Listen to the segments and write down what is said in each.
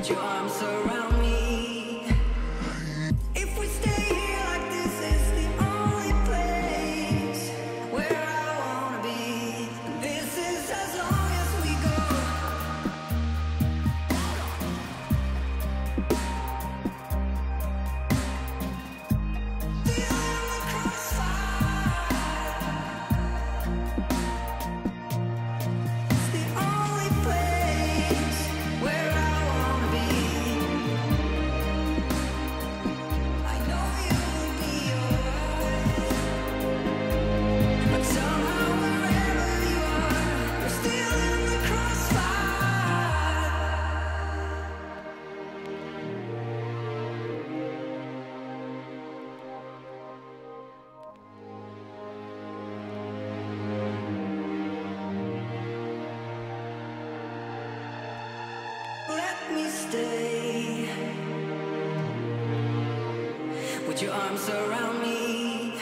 put your arms around me stay with your arms around me.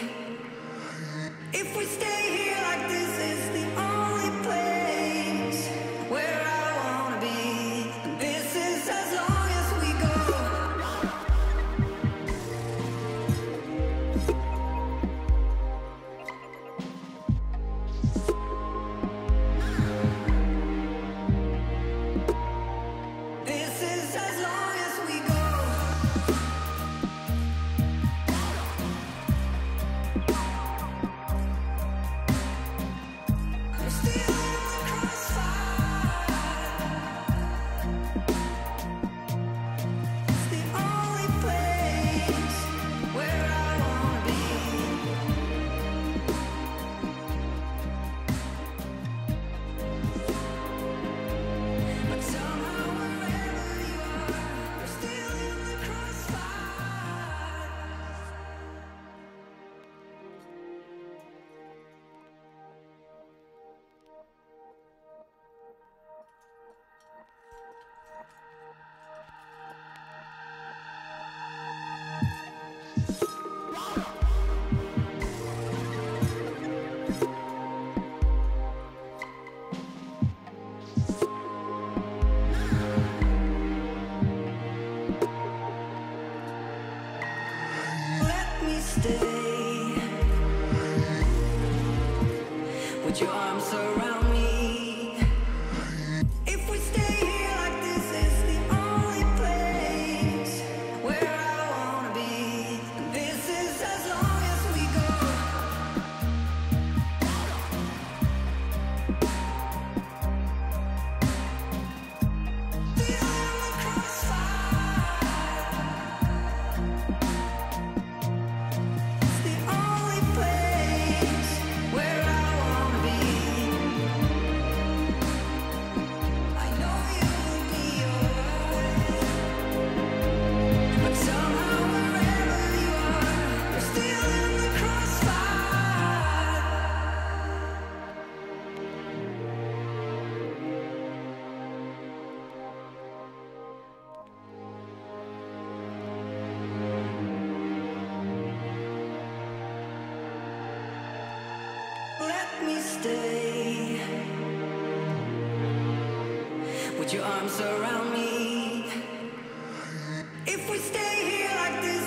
If we stay here. yesterday. With your arms around. Put your arms around me. If we stay here like this.